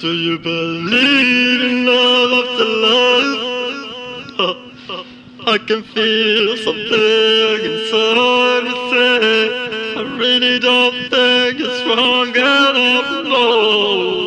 Do you believe in love after love? I can feel something inside me say I really don't think it's wrong at all.